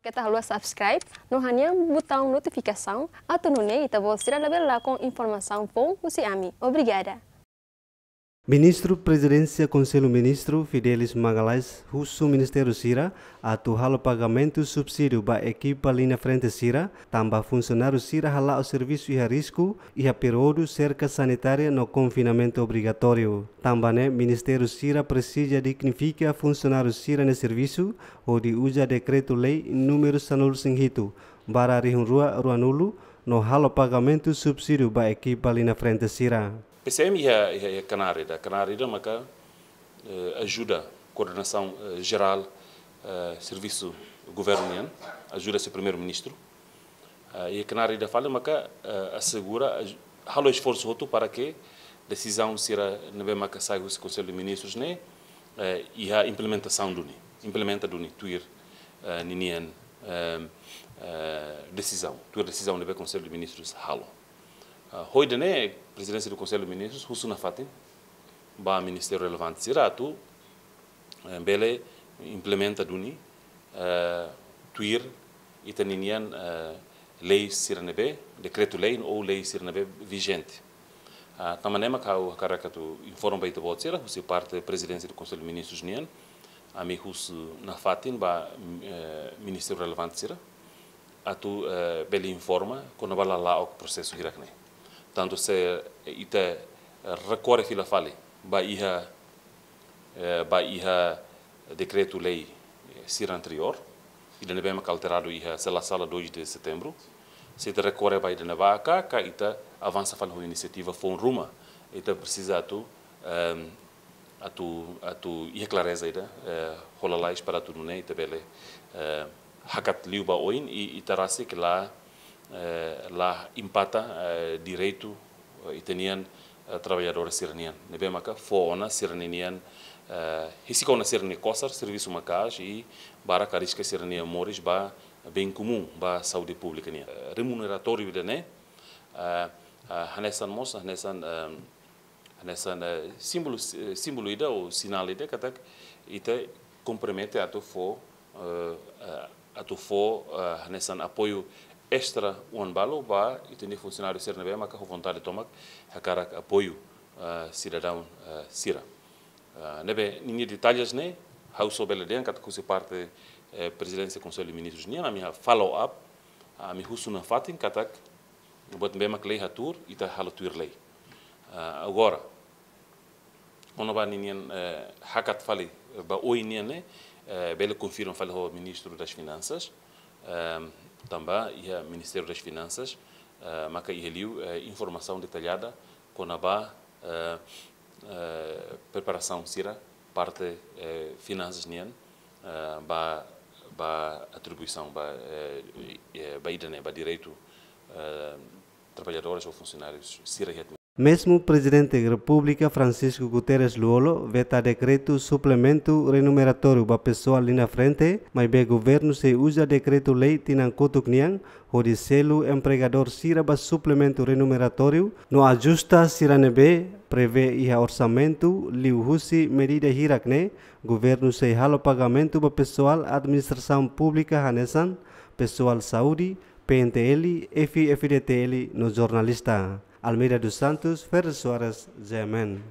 Kita harus subscribe, no hanya botão notificação, atau no nei, tá você lá com informação bom, você ami. Obrigada. Ministro Presidência Conselho Ministro Fidelis Magalhães, Russo Ministério Sira, atu halo pagamento subsídio ba equipa linha frente Sira, tamba funcionário Sira hala o serviço e risco e a período cerca sanitária no confinamento obrigatório. Também Ministério Sira precisa dignificar funcionário Sira no serviço ou de usa decreto-lei número sanul singhito, bara rihun rua ruanulu, no halo pagamento subsídio ba equipa linha frente Sira. PCM e a, e a Canárida. A Canárida ajuda coordenação uh, geral, uh, serviço governo ajuda o primeiro-ministro. Uh, e a Canárida fala uh, assegura halo esforço outro para que decisão será nebe maka sai o Conselho de Ministros né e a implementação do implementa do ni tuir ninian decisão tuir decisão nebe Conselho de Ministros halo Uh, hoje, né, presidência do Conselho de Ministros, Husuna Fatin, ba ministério relevante siratu, uh, bele implementa duni, uh, tuir itaninian uh, lei siranebe, decreto-lei ou lei siranebe vigente. Uh, tamanema kau karakatu informa baita botsira, husi parte da presidência do Conselho de Ministros nian, ami hus na fatin ba uh, ministério relevante sira, atu uh, bele informa quando bala processo hirakne tanto se ite recorre fila fale ba iha ba iha decreto lei sir anterior ida ne bema alterado iha sala sala 2 de setembro se te recorre ba ida ne va ka ka ita avança fala uma iniciativa fon ruma ita precisa atu um, atu atu iha clareza ida uh, hola lais para tu ne ita bele hakat liuba oin i itarasi que lá eh, lá empata eh, direito eh, itanian trabalhadores siranian. Nebe maka foona siranian eh, hisika ona sirani kosar serviço macas e bara carisca sirania moris ba bem comum ba saúde pública nia. Remuneratório de né hanesan mos hanesan hanesan símbolo símbolo ida ou sinal ida katak ita compromete a tu fo a tu fo hanesan apoio extra um balo ba itini funcionário ser nebe maka vontade tomak hakara apoio uh, cidadão uh, sira uh, nebe ninguém detalhes ne how so bela den kat kusi parte uh, presidência conselho de ministros nia na minha follow up a mi husuna fatin katak bot nebe mak lei hatur ita halo tuir lei. Uh, agora ono ba ninguém uh, hakat fali ba oi nia ne uh, bela confirma fali ho ministro das finanças. Uh, também e o Ministério das Finanças uh, maka iheliu uh, informação detalhada ba uh, uh, preparação sira parte uh, finanças nian uh, ba ba atribuição ba uh, ba idane ba direito uh, trabalhadores ou funcionários sira mesmo o presidente da República, Francisco Guterres Luolo, veta decreto suplemento remuneratório para pessoa ali na frente, mas o governo se usa decreto-lei tinan kutuk onde selo empregador sira para suplemento remuneratório, no ajusta siranebe, prevê e orçamento, liu husi medida hirakne, governo se halo pagamento para pessoal administração pública hanesan, pessoal saúde, PNTL, FFDTL no jornalista. Almeida dos Santos, Ferreira Soares, Zemen.